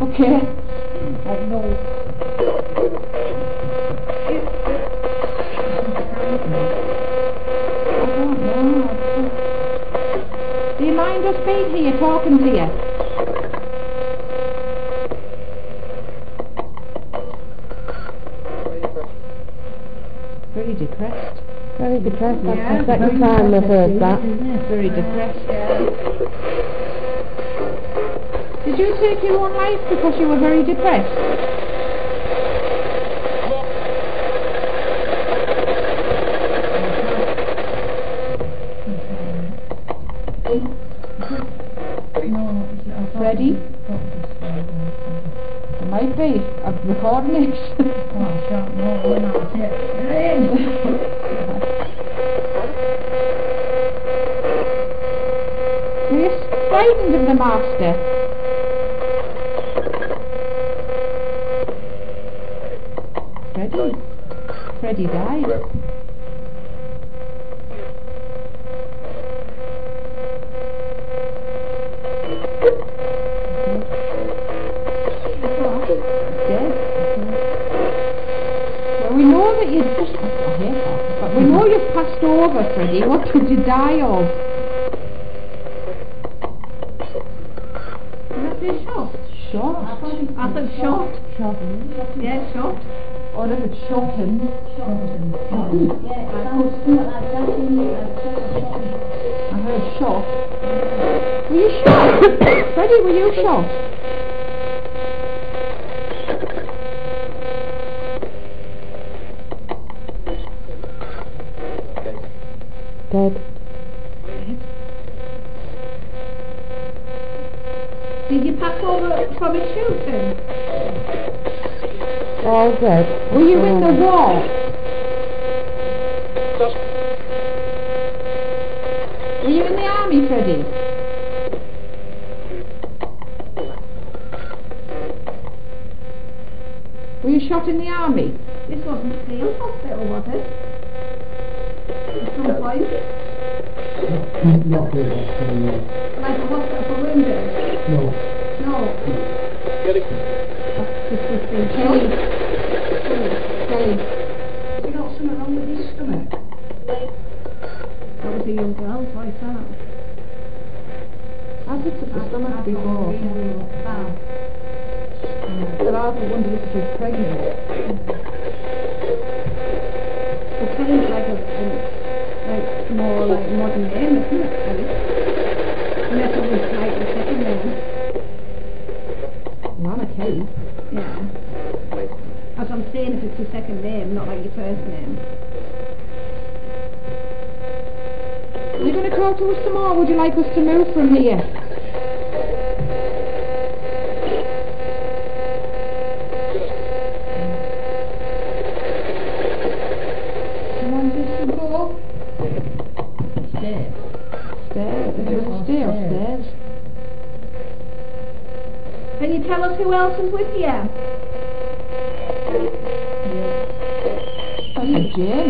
Okay. I know. Don't know. Do you mind us being here talking to you? Very depressed. Very depressed. That's Yeah, the second time I've heard that. Very depressed. Did you take your own life because you were very depressed? It might be. I'm recording it. Oh, I don't know when I'll you frightened of the master? Freddy? Freddy died. Dead. We know that you just. I. But we know you've passed over, Freddy. What did you die of? Is that this shot? Shot. I thought shot. Shot. Yeah, shot. Or if it's shortened. I heard shot. Were you shot? Freddy, were you shot? Dead. Did you pass over from a shooting? All dead. Were you in the war? Were you in the army, Freddy? Were you shot in the army? This wasn't Field Hospital, was it? At some point? Not really, no. Like a hospital for wounded? No. No. Get it? This was the Kelly. He got something wrong with his stomach? That was a young girl, why is that? I've looked at the stomach That's before. bad. Ah. But I often wondered if she was pregnant. Well, Kelly's like a, like more like modern name, isn't it, Kelly? Unless it was like the second name. Lana Kelly. Your first name. Are you going to talk to us some more? Would you like us to move from here? Someone says to go. Stairs. Stairs. If you want to stay upstairs. Can you tell us who else is with you? Yeah.